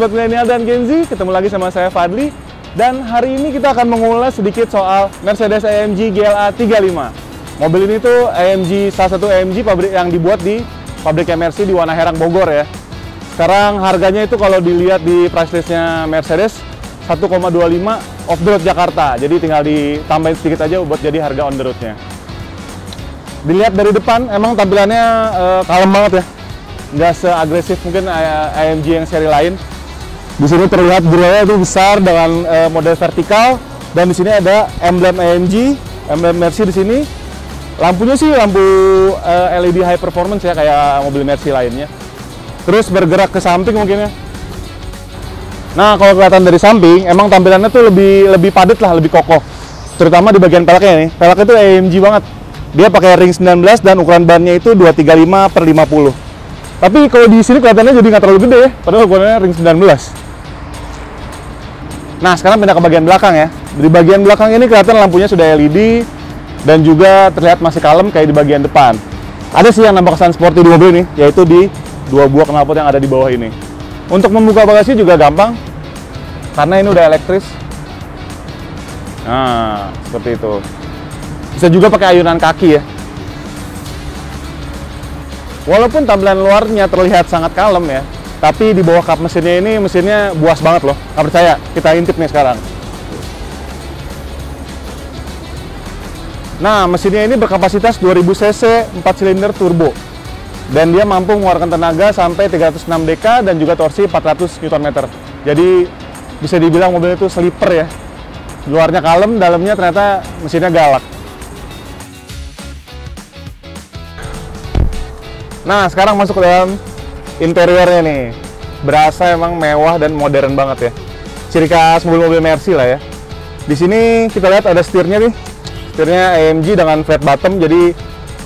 Sobat Milenial dan Gen Z, ketemu lagi sama saya Fadli. Dan hari ini kita akan mengulas sedikit soal Mercedes AMG GLA 35 Mobil ini tuh AMG, salah satu AMG pabrik yang dibuat di pabrik MRC di Wana Herang Bogor ya. Sekarang harganya itu kalau dilihat di price listnya Mercedes 1,25 off the road Jakarta. Jadi tinggal ditambahin sedikit aja buat jadi harga on the roadnya. Dilihat dari depan, emang tampilannya uh, kalem banget ya. Nggak seagresif mungkin AMG yang seri lain. Di sini terlihat grillnya itu besar dengan uh, model vertikal dan di sini ada emblem AMG, emblem Mercy di sini. Lampunya sih lampu uh, LED high performance ya kayak mobil Mercy lainnya. Terus bergerak ke samping mungkin ya. Nah kalau kelihatan dari samping, emang tampilannya tuh lebih lebih padat lah, lebih kokoh. Terutama di bagian peleknya nih. Peleknya tuh AMG banget. Dia pakai ring 19 dan ukuran bannya itu 235 per 50. Tapi kalau di sini kelihatannya jadi nggak terlalu gede ya, padahal ukurannya ring 19. Nah, sekarang pindah ke bagian belakang ya. Di bagian belakang ini kelihatan lampunya sudah LED dan juga terlihat masih kalem kayak di bagian depan. Ada sih yang nambah kesan sporty di mobil ini, yaitu di dua buah knalpot yang ada di bawah ini. Untuk membuka bagasi juga gampang, karena ini udah elektris. Nah, seperti itu. Bisa juga pakai ayunan kaki ya. Walaupun tampilan luarnya terlihat sangat kalem ya, tapi di bawah kap mesinnya ini mesinnya buas banget loh. Nggak percaya? Kita intip nih sekarang. Nah, mesinnya ini berkapasitas 2000 cc 4 silinder turbo. Dan dia mampu mengeluarkan tenaga sampai 306 dk dan juga torsi 400 Nm. Jadi bisa dibilang mobil itu sleeper ya. Luarnya kalem, dalamnya ternyata mesinnya galak. Nah, sekarang masuk ke dalam interiornya nih. Berasa emang mewah dan modern banget ya. Ciri khas mobil-mobil Mercy lah ya. Di sini kita lihat ada setirnya nih. Setirnya AMG dengan flat bottom, jadi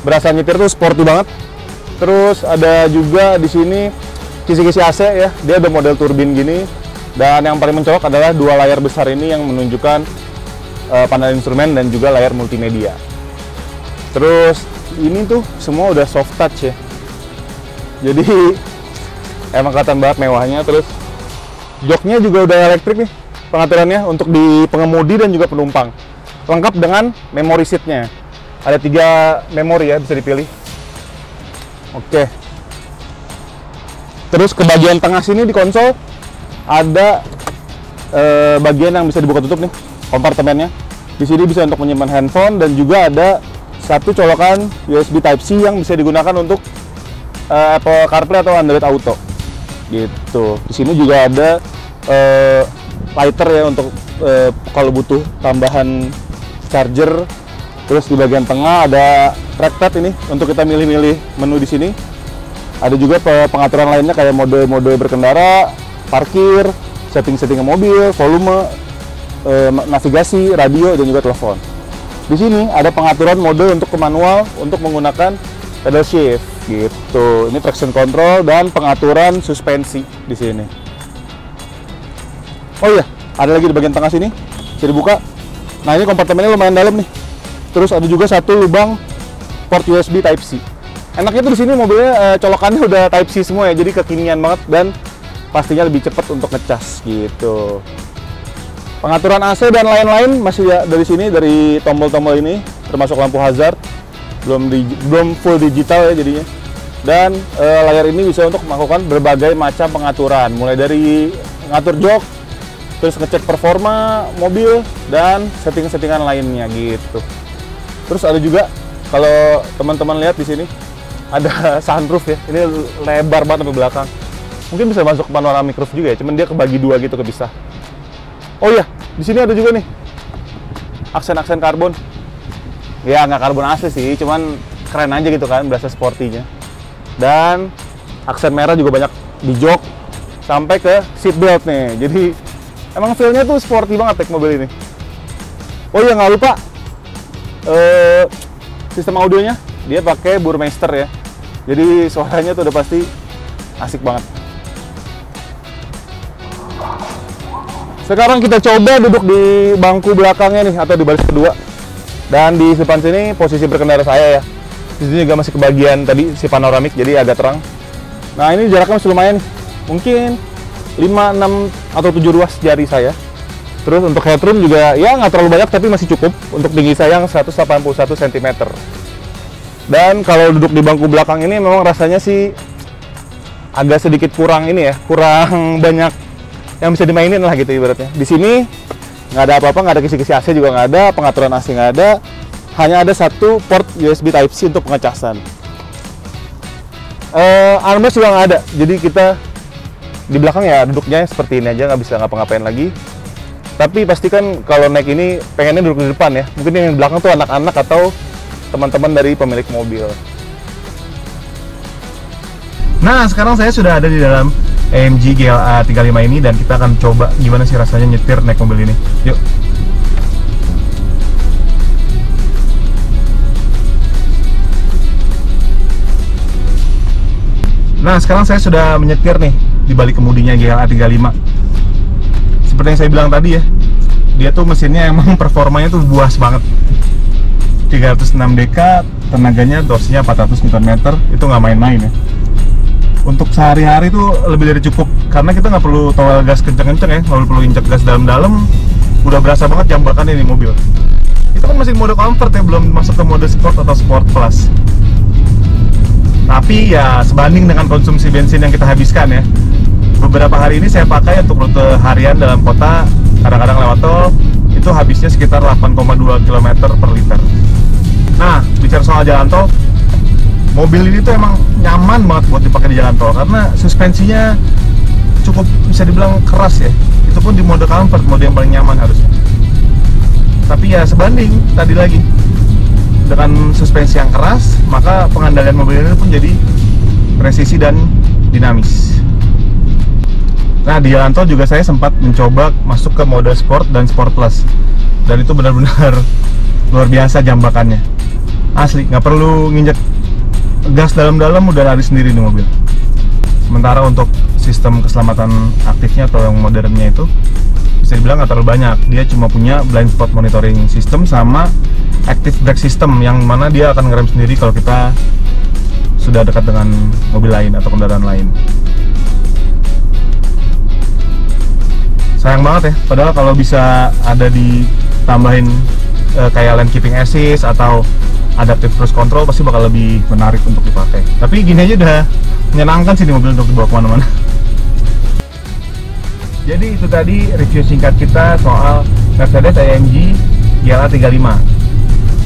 berasa nyetir tuh sporty banget. Terus ada juga di sini kisi-kisi AC ya. Dia ada model turbin gini. Dan yang paling mencolok adalah dua layar besar ini yang menunjukkan uh, panel instrumen dan juga layar multimedia. Terus ini tuh semua udah soft touch ya jadi emang kelihatan banget mewahnya terus joknya juga udah elektrik nih pengaturannya untuk di pengemudi dan juga penumpang. Lengkap dengan memory seatnya. Ada tiga memori ya bisa dipilih. Oke. Terus ke bagian tengah sini di konsol ada eh, bagian yang bisa dibuka tutup nih kompartemennya. Di sini bisa untuk menyimpan handphone dan juga ada satu colokan USB Type C yang bisa digunakan untuk uh, Apple CarPlay atau Android Auto gitu. Di sini juga ada uh, lighter ya untuk uh, kalau butuh tambahan charger. Terus di bagian tengah ada trackpad ini untuk kita milih-milih menu di sini. Ada juga pengaturan lainnya kayak mode-mode berkendara parkir setting-setting mobil volume eh, navigasi radio dan juga telepon. Di sini ada pengaturan mode untuk ke manual untuk menggunakan pedal shift gitu. Ini traction control dan pengaturan suspensi di sini. Oh iya ada lagi di bagian tengah sini. Bisa dibuka. Nah ini kompartemennya lumayan dalam nih. Terus ada juga satu lubang port USB Type C. Enaknya tuh di sini mobilnya eh, colokannya udah Type C semua ya jadi kekinian banget dan pastinya lebih cepat untuk ngecas gitu. Pengaturan AC dan lain-lain masih ya dari sini dari tombol-tombol ini termasuk lampu hazard belum di, belum full digital ya jadinya. Dan e, layar ini bisa untuk melakukan berbagai macam pengaturan. Mulai dari ngatur jok terus ngecek performa mobil dan setting-settingan lainnya gitu. Terus ada juga kalau teman-teman lihat di sini ada sunroof ya. Ini lebar banget sampai belakang. Mungkin bisa masuk panoramic roof juga ya cuman dia kebagi dua gitu kepisah. Oh iya di sini ada juga nih aksen-aksen karbon ya nggak karbon asli sih cuman keren aja gitu kan berasa sportinya dan aksen merah juga banyak di jok sampai ke seat belt nih. Jadi emang feelnya tuh sporty banget tek mobil ini. Oh iya nggak lupa uh, sistem audionya. Dia pakai Burmeister ya. Jadi suaranya tuh udah pasti asik banget. Sekarang kita coba duduk di bangku belakangnya nih atau di baris kedua dan di depan sini posisi berkendara saya ya. Di sini juga masih kebagian tadi si panoramik jadi agak terang. Nah, ini jaraknya masih lumayan. Mungkin 5, 6 atau 7 ruas jari saya. Terus untuk headroom juga ya nggak terlalu banyak tapi masih cukup untuk tinggi saya yang 181 cm. Dan kalau duduk di bangku belakang ini memang rasanya sih agak sedikit kurang ini ya, kurang banyak yang bisa dimainin lah gitu ibaratnya. Di sini nggak ada apa-apa, nggak ada kisi-kisi AC juga nggak ada, pengaturan AC nggak ada, hanya ada satu port USB Type-C untuk pengecasan. Uh, armrest juga nggak ada, jadi kita di belakang ya duduknya seperti ini aja, nggak bisa ngapa-ngapain lagi. Tapi pastikan kalau naik ini pengennya duduk di depan ya. Mungkin yang di belakang tuh anak-anak atau teman-teman dari pemilik mobil. Nah sekarang saya sudah ada di dalam AMG GLA 35 ini dan kita akan coba gimana sih rasanya nyetir naik mobil ini. Yuk. Nah, sekarang saya sudah menyetir nih di balik kemudinya GLA 35 seperti yang saya bilang tadi ya dia tuh mesinnya emang performanya tuh buas banget. 306 dk tenaganya torsinya 400 Nm itu nggak main-main ya untuk sehari-hari tuh lebih dari cukup. Karena kita nggak perlu towel gas kenceng-kenceng ya nggak perlu injek gas dalam-dalam. Udah berasa banget jambakan ini mobil. Itu kan masih mode comfort ya belum masuk ke mode sport atau sport plus. Tapi ya sebanding dengan konsumsi bensin yang kita habiskan ya. Beberapa hari ini saya pakai untuk rute harian dalam kota kadang-kadang lewat tol itu habisnya sekitar 8,2 km per liter. Nah bicara soal jalan tol mobil ini tuh emang nyaman banget buat dipakai di jalan tol karena suspensinya cukup bisa dibilang keras ya. Itu pun di mode comfort mode yang paling nyaman harusnya. Tapi ya sebanding tadi lagi dengan suspensi yang keras maka pengendalian mobil ini pun jadi presisi dan dinamis. Nah di jalan tol juga saya sempat mencoba masuk ke mode sport dan sport plus. Dan itu benar-benar luar biasa jambakannya. Asli nggak perlu nginjek gas dalam-dalam udah lari sendiri nih mobil. Sementara untuk sistem keselamatan aktifnya atau yang modernnya itu bisa dibilang nggak terlalu banyak. Dia cuma punya blind spot monitoring system sama active brake system yang mana dia akan ngerem sendiri kalau kita sudah dekat dengan mobil lain atau kendaraan lain. sayang banget ya padahal kalau bisa ada ditambahin uh, kayak lane keeping assist atau adaptive cruise control pasti bakal lebih menarik untuk dipakai. Tapi gini aja udah menyenangkan sih di mobil untuk dibawa ke mana-mana. Jadi itu tadi review singkat kita soal Mercedes AMG GLA 35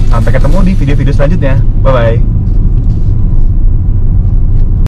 sampai ketemu di video-video selanjutnya. Bye bye